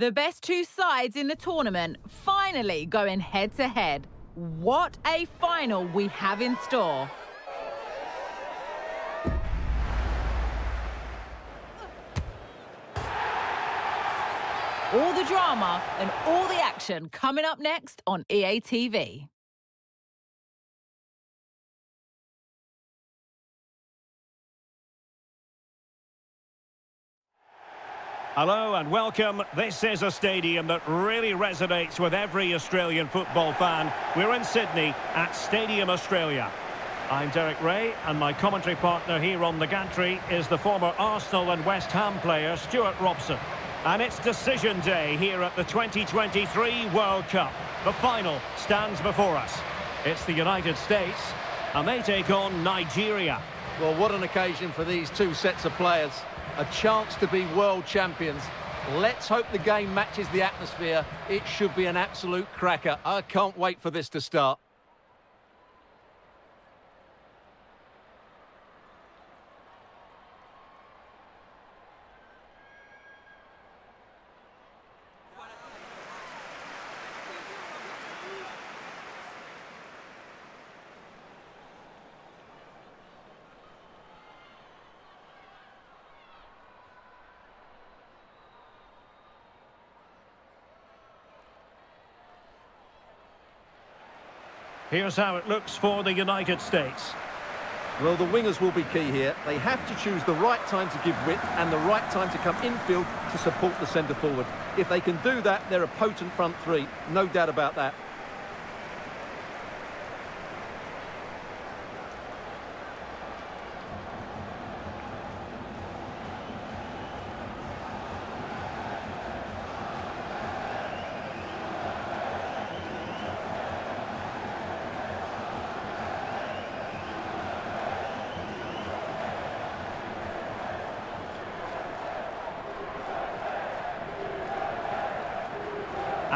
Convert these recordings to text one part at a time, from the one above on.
The best two sides in the tournament finally going head to head. What a final we have in store. All the drama and all the action coming up next on EA TV. Hello and welcome. This is a stadium that really resonates with every Australian football fan. We're in Sydney at Stadium Australia. I'm Derek Rae and my commentary partner here on the gantry is the former Arsenal and West Ham player Stewart Robson. And it's decision day here at the 2023 World Cup. The final stands before us. It's the United States and they take on Nigeria. Well, what an occasion for these two sets of players a chance to be world champions. Let's hope the game matches the atmosphere. It should be an absolute cracker. I can't wait for this to start. Here's how it looks for the United States. Well, the wingers will be key here. They have to choose the right time to give width and the right time to come infield to support the centre forward. If they can do that, they're a potent front three. No doubt about that.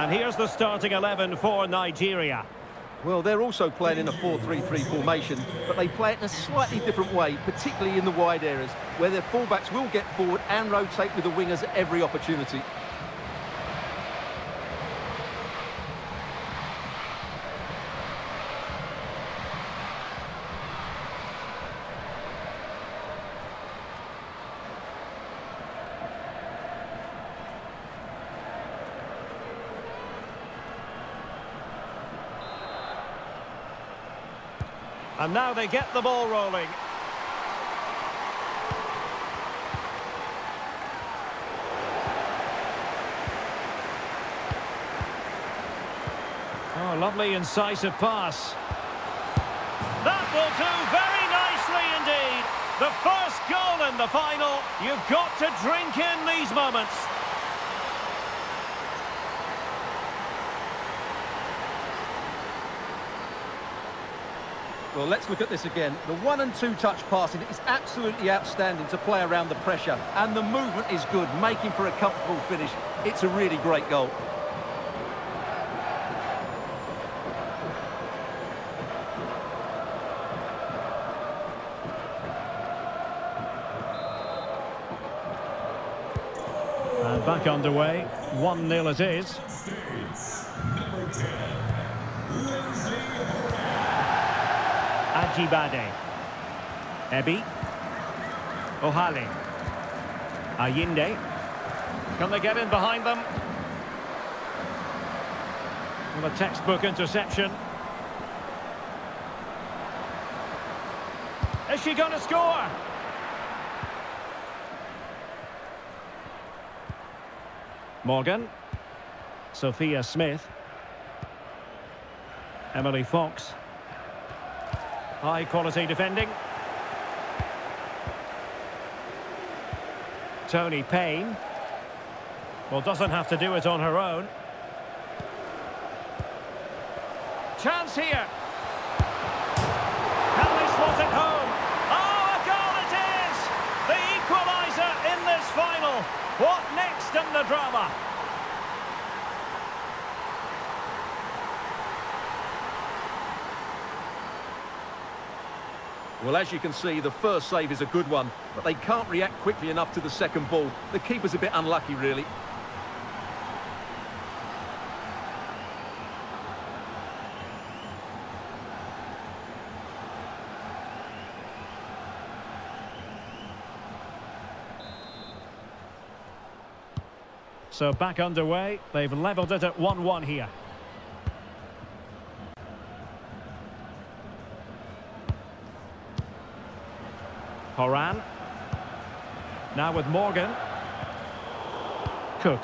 And here's the starting 11 for Nigeria. Well, they're also playing in a 4-3-3 formation, but they play it in a slightly different way, particularly in the wide areas, where their fullbacks will get forward and rotate with the wingers at every opportunity. And now they get the ball rolling. Oh, lovely incisive pass. That will do very nicely indeed. The first goal in the final. You've got to drink in these moments. Well, let's look at this again. The one and two touch passing is absolutely outstanding to play around the pressure. And the movement is good, making for a comfortable finish. It's a really great goal. And back underway. 1-0 it is. Ajibade. Ebi. Ohale. Ayinde. Can they get in behind them? Well, a textbook interception. Is she going to score? Morgan. Sophia Smith. Emily Fox. High quality defending. Toni Payne. Well, doesn't have to do it on her own. Chance here. They slot it home? Oh, a goal it is! The equaliser in this final. What next in the drama? Well, as you can see, the first save is a good one, but they can't react quickly enough to the second ball. The keeper's a bit unlucky, really. So back underway, they've levelled it at 1-1 here. Horan. Now with Morgan. Cook.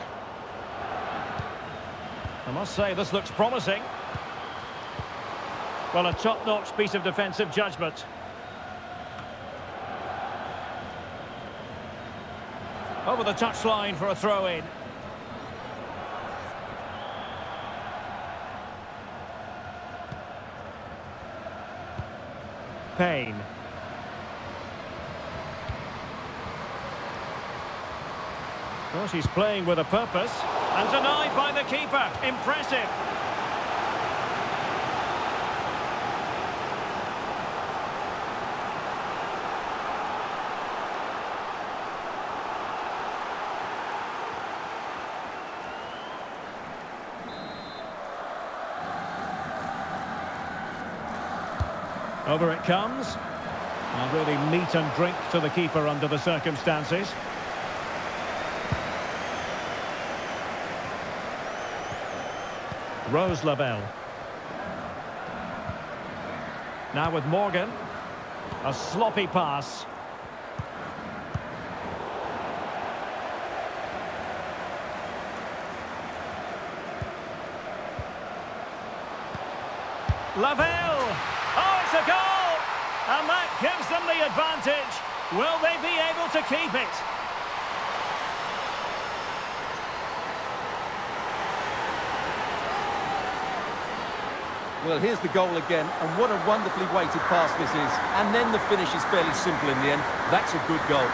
I must say, this looks promising. Well, a top-notch piece of defensive judgment. Over the touchline for a throw-in. Payne. Of course, he's playing with a purpose. And denied by the keeper. Impressive. Over it comes. And really meat and drink to the keeper under the circumstances. Rose Lavelle. Now with Morgan. A sloppy pass. Lavelle! Oh, it's a goal! And that gives them the advantage. Will they be able to keep it? Well, here's the goal again, and what a wonderfully weighted pass this is. And then the finish is fairly simple in the end. That's a good goal.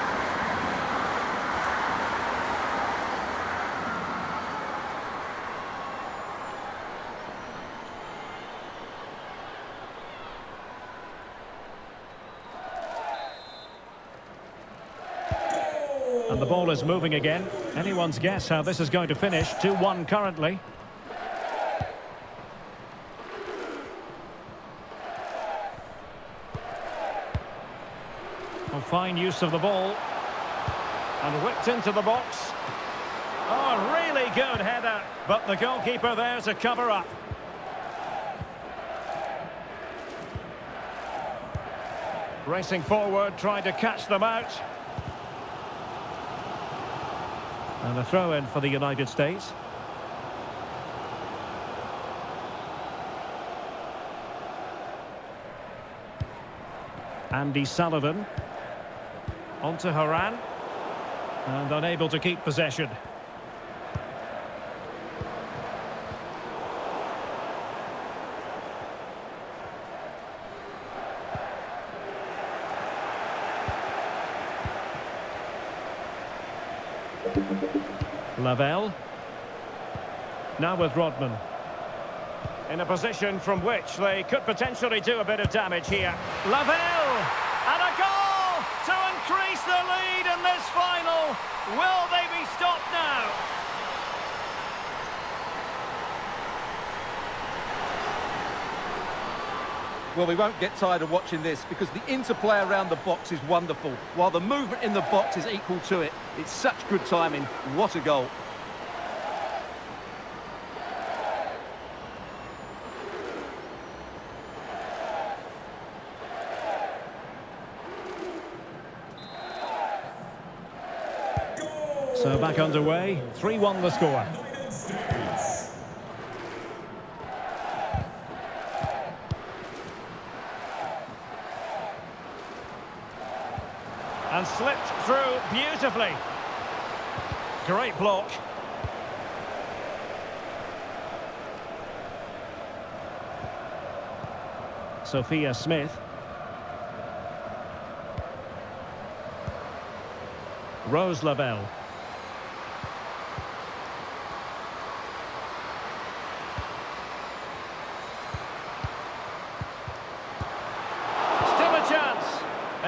And the ball is moving again. Anyone's guess how this is going to finish. 2-1 currently. Fine use of the ball. And whipped into the box. Oh, really good header. But the goalkeeper there to cover up. Racing forward, trying to catch them out. And a throw-in for the United States. Andi Sullivan. On to Horan. And unable to keep possession. Lavelle. Now with Rodman. In a position from which they could potentially do a bit of damage here. Lavelle! And a goal to increase the lead in this final. Will they be stopped now? Well, we won't get tired of watching this because the interplay around the box is wonderful, while the movement in the box is equal to it. It's such good timing. What a goal. So back underway. 3-1 the score. And slipped through beautifully. Great block. Sophia Smith. Rose Lavelle. Still a chance.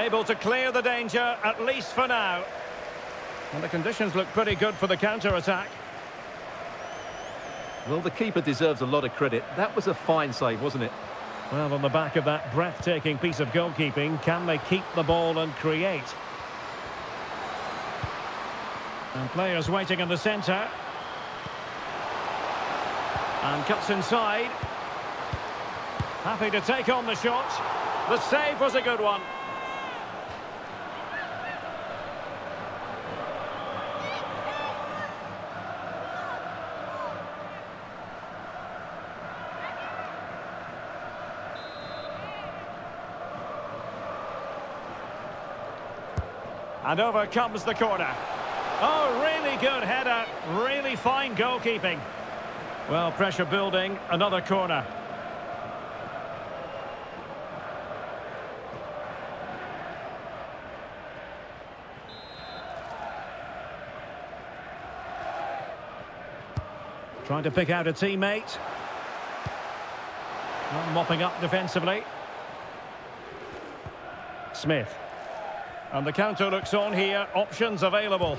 Able to clear the danger, at least for now. And the conditions look pretty good for the counter-attack. Well, the keeper deserves a lot of credit. That was a fine save, wasn't it? Well, on the back of that breathtaking piece of goalkeeping, can they keep the ball and create? And players waiting in the centre. And cuts inside. Happy to take on the shot. The save was a good one. And over comes the corner. Oh, really good header. Really fine goalkeeping. Well, pressure building. Another corner. Trying to pick out a teammate. Not mopping up defensively. Smith. And the counter looks on here. Options available.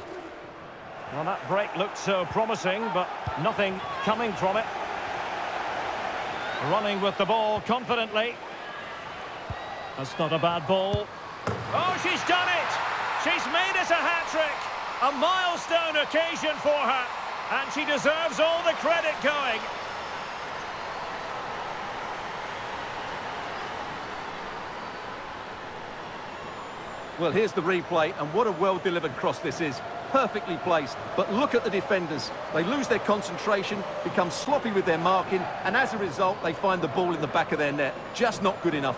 Well, that break looked so uh, promising, but nothing coming from it. Running with the ball confidently. That's not a bad ball. Oh, she's done it! She's made it a hat-trick! A milestone occasion for her. And she deserves all the credit going. Well, here's the replay, and what a well-delivered cross this is. Perfectly placed, but look at the defenders. They lose their concentration, become sloppy with their marking, and as a result, they find the ball in the back of their net. Just not good enough.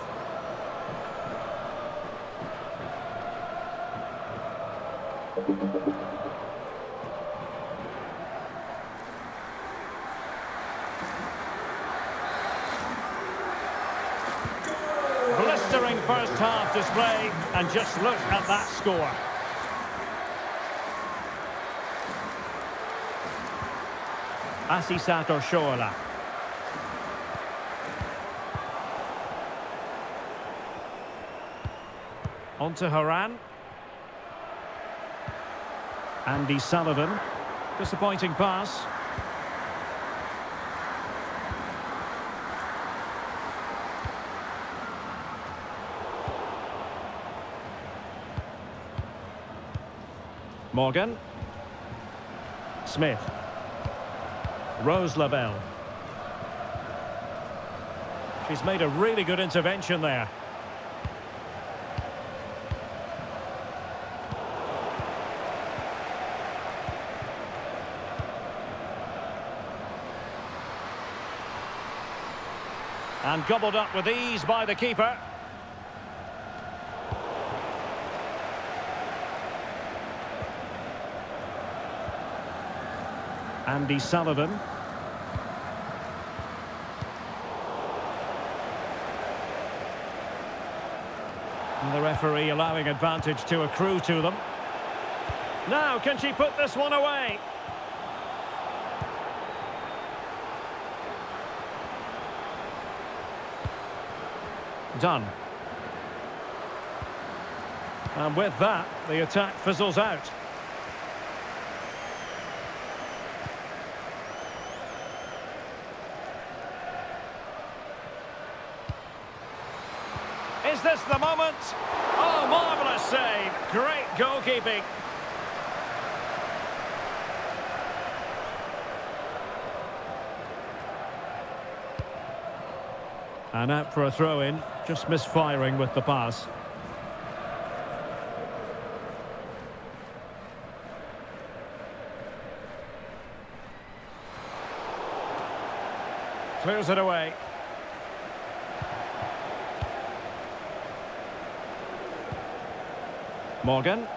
Blistering first half display, and just look at that score. Oshoala. On to Horan. Andi Sullivan. Disappointing pass. Morgan. Smith. Rose Lavelle. She's made a really good intervention there. And gobbled up with ease by the keeper. Andi Sullivan. And the referee allowing advantage to accrue to them. Now, can she put this one away? Done. And with that, the attack fizzles out. Is this the moment? Oh, marvellous save. Great goalkeeping. And out for a throw-in, just misfiring with the pass. Clears it away. Morgan.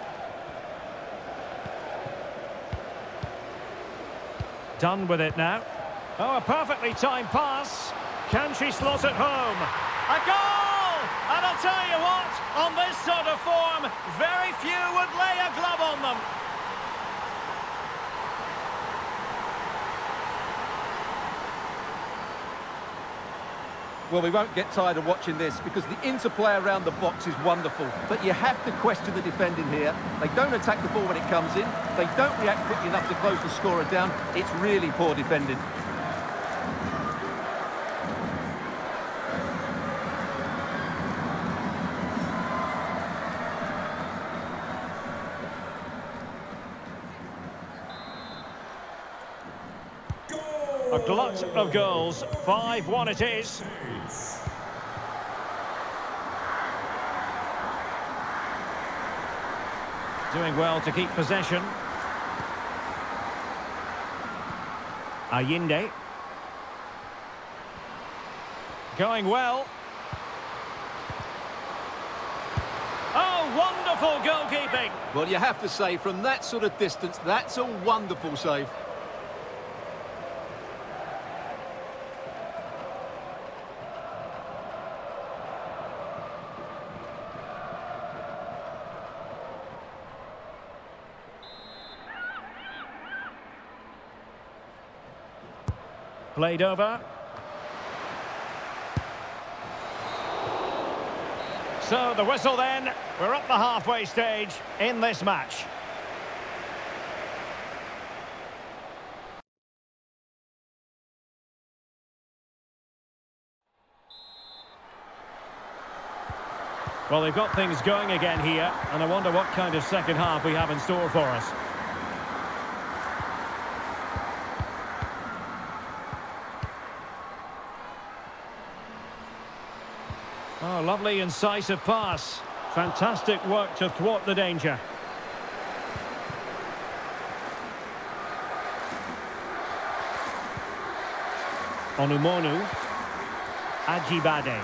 Done with it now. Oh, a perfectly timed pass. Can she slot it home? A goal! And I'll tell you what, on this sort of form, very few would lay a glove on them. Well, we won't get tired of watching this because the interplay around the box is wonderful. But you have to question the defending here. They don't attack the ball when it comes in. They don't react quickly enough to close the scorer down. It's really poor defending. A glut of goals. 5-1 it is. Doing well to keep possession. Ayinde. Going well. Oh, wonderful goalkeeping. Well, you have to say, from that sort of distance, that's a wonderful save. Played over. So the whistle then. We're up the halfway stage in this match. Well, they've got things going again here, and I wonder what kind of second half we have in store for us. Lovely incisive pass. Fantastic work to thwart the danger. Onumonu. Ajibade.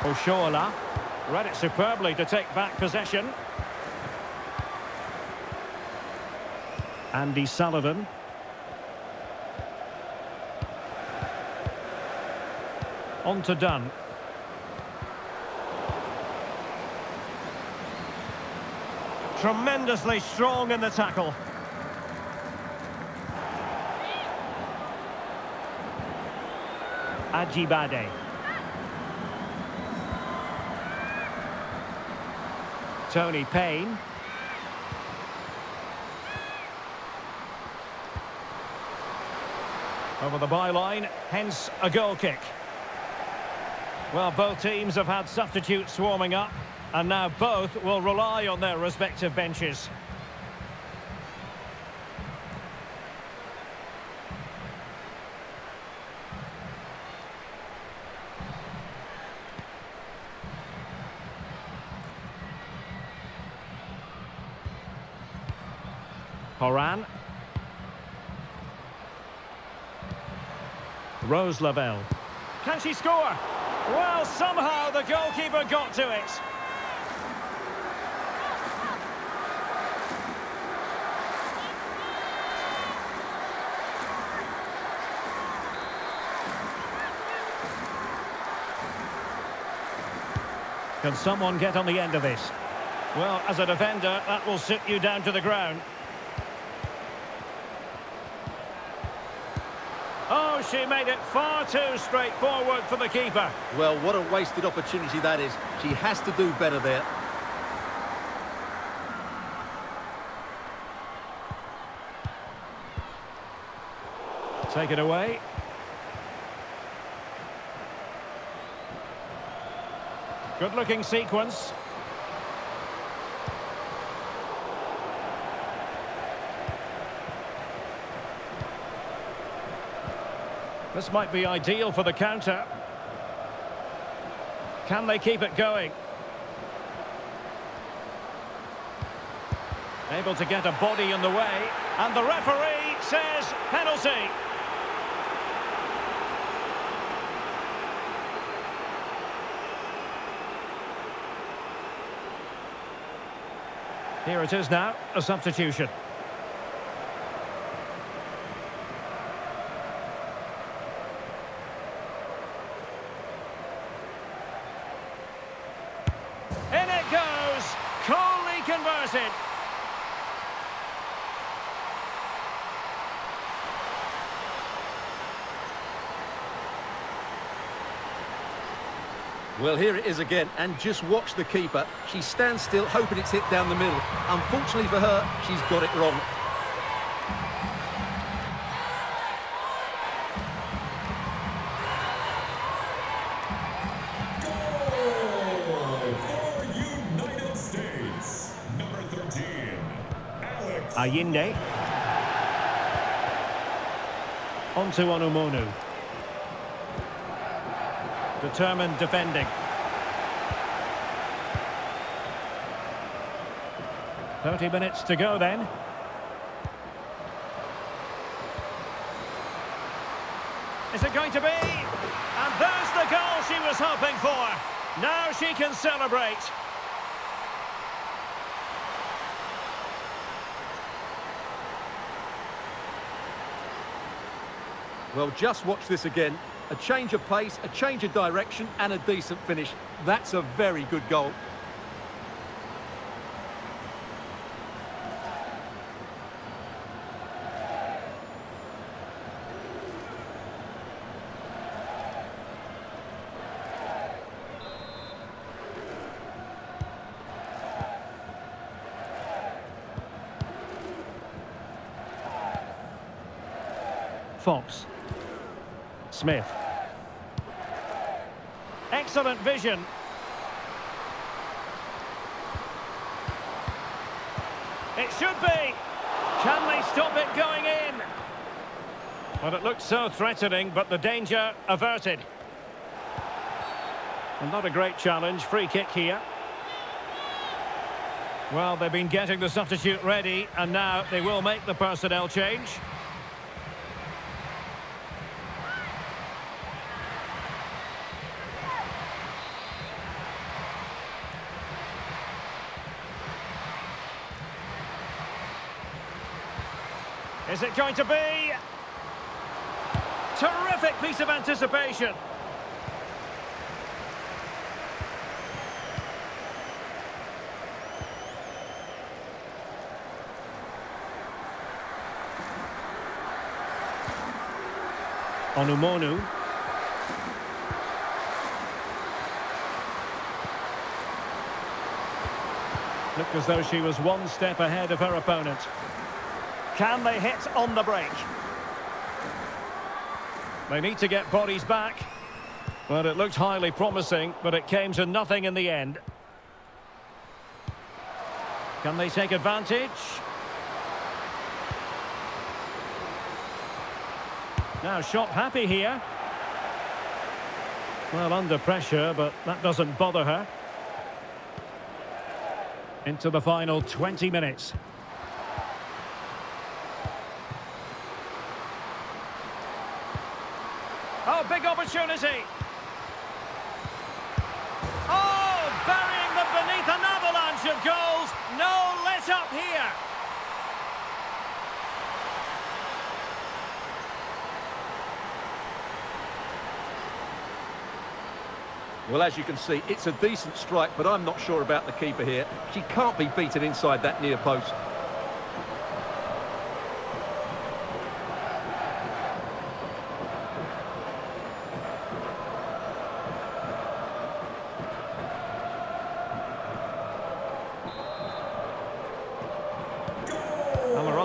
Oshoala. Read it superbly to take back possession. Andi Sullivan. On to Dunn. Tremendously strong in the tackle. Ajibade. Toni Payne. Over the byline, hence a goal kick. Well, both teams have had substitutes swarming up, and now both will rely on their respective benches. Horan. Rose Lavelle. Can she score? Well, somehow the goalkeeper got to it. Can someone get on the end of this? Well, as a defender, that will sit you down to the ground. Oh, she made it far too straightforward for the keeper. Well, what a wasted opportunity that is. She has to do better there. Take it away. Good-looking sequence. This might be ideal for the counter. Can they keep it going? Able to get a body in the way. And the referee says penalty. Here it is now, a substitution. In it goes, coolly converted. Well, here it is again, and just watch the keeper. She stands still, hoping it's hit down the middle. Unfortunately for her, she's got it wrong. Go for United States, number 13, Alex Ayinde. On to Onumonu. Determined defending. Thirty minutes to go then. Is it going to be? And there's the goal she was hoping for. Now she can celebrate. Well, just watch this again. A change of pace, a change of direction and a decent finish. That's a very good goal. Fox. Smith. Excellent vision. It should be. Can they stop it going in? Well, it looked so threatening, but the danger averted. And not a great challenge. Free kick here. Well, they've been getting the substitute ready, and now they will make the personnel change. Is it going to be? Terrific piece of anticipation. Onumonu. Looked as though she was one step ahead of her opponent. Can they hit on the break? They need to get bodies back. But it looked highly promising, but it came to nothing in the end. Can they take advantage? Now shot happy here. Well, under pressure, but that doesn't bother her. Into the final 20 minutes. Oh, opportunity. Oh, burying them beneath an avalanche of goals. No let up here. Well, as you can see, it's a decent strike, but I'm not sure about the keeper here. She can't be beaten inside that near post.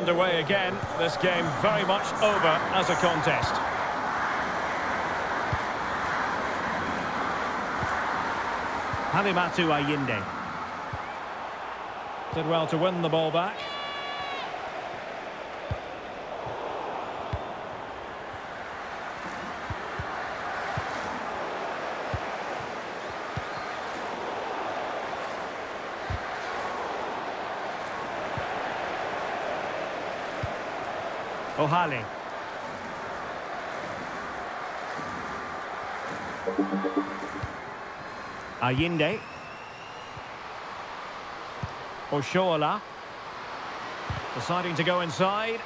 Underway again. This game very much over as a contest. Halimatu Ayinde. Did well to win the ball back. Ohale. Ayinde. Oshoala. Deciding to go inside.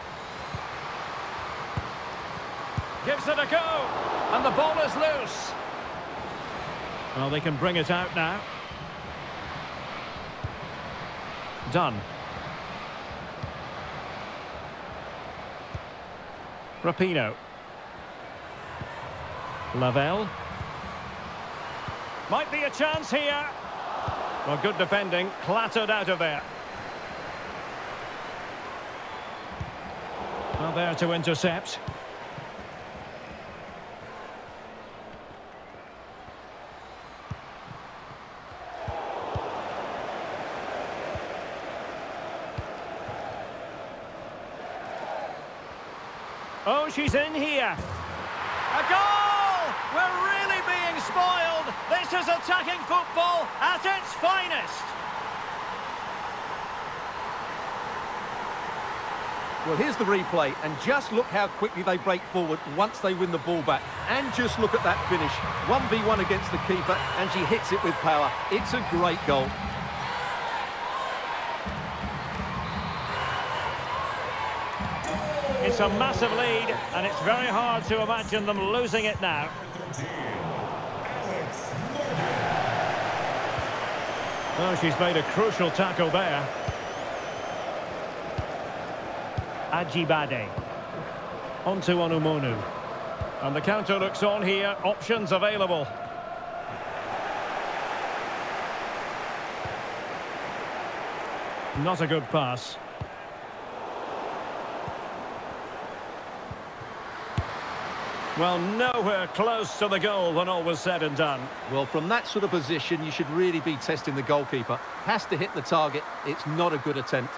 Gives it a go. And the ball is loose. Well, they can bring it out now. Done. Rapinoe. Lavelle. Might be a chance here. Well, good defending, clattered out of there. Well, there to intercept. Oh, she's in here. A goal! We're really being spoiled. This is attacking football at its finest. Well, here's the replay, and just look how quickly they break forward once they win the ball back. And just look at that finish. 1v1 against the keeper, and she hits it with power. It's a great goal. It's a massive lead, and it's very hard to imagine them losing it now. Oh, she's made a crucial tackle there. Ajibade. On to Onumonu. And the counter looks on here. Options available. Not a good pass. Well, nowhere close to the goal when all was said and done. Well, from that sort of position, you should really be testing the goalkeeper. Has to hit the target. It's not a good attempt.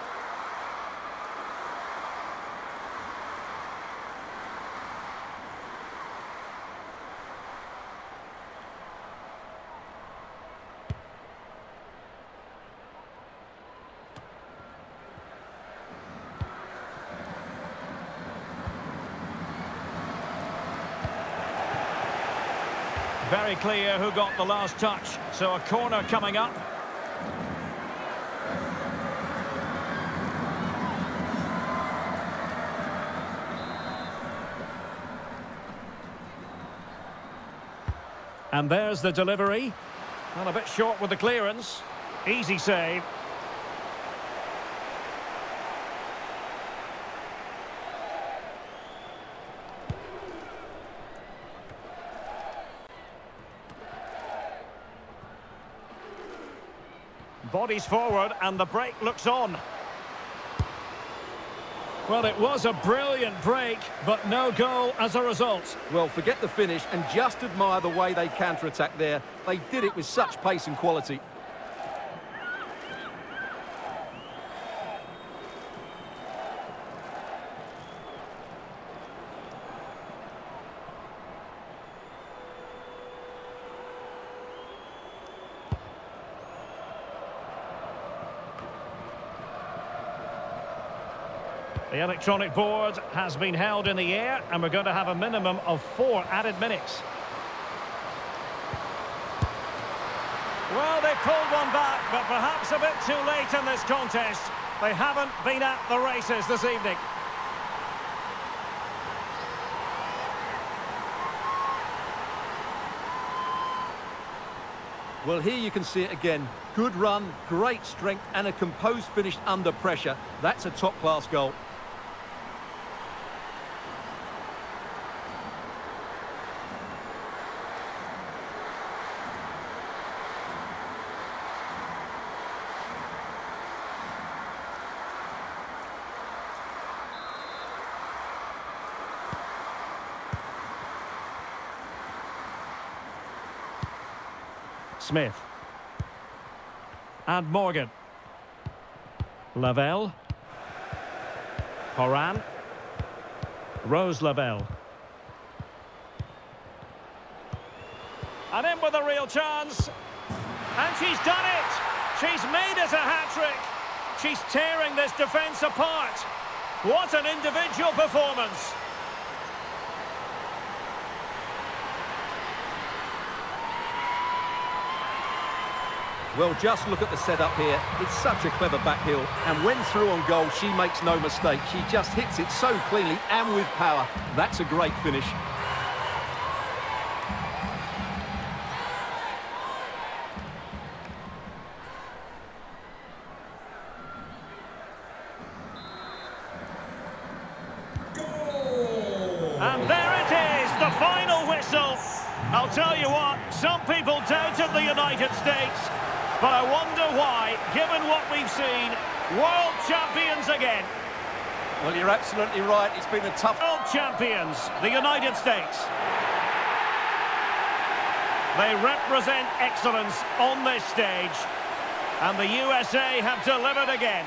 Clear who got the last touch. So a corner coming up. And there's the delivery. Well, a bit short with the clearance. Easy save. Bodies forward and the break looks on. Well, it was a brilliant break, but no goal as a result. Well, forget the finish and just admire the way they counter-attack there. They did it with such pace and quality. Electronic board has been held in the air and we're going to have a minimum of four added minutes. Well, they pulled one back, but perhaps a bit too late in this contest. They haven't been at the races this evening. Well, here you can see it again. Good run, great strength, and a composed finish under pressure. That's a top-class goal. Smith. And Morgan. Lavelle. Horan. Rose Lavelle. And in with a real chance. And she's done it. She's made it a hat-trick. She's tearing this defence apart. What an individual performance. Well, just look at the setup here. It's such a clever back heel. And when through on goal, she makes no mistake. She just hits it so cleanly and with power. That's a great finish. It's been a tough... World champions, the United States. They represent excellence on this stage, and the USA have delivered again.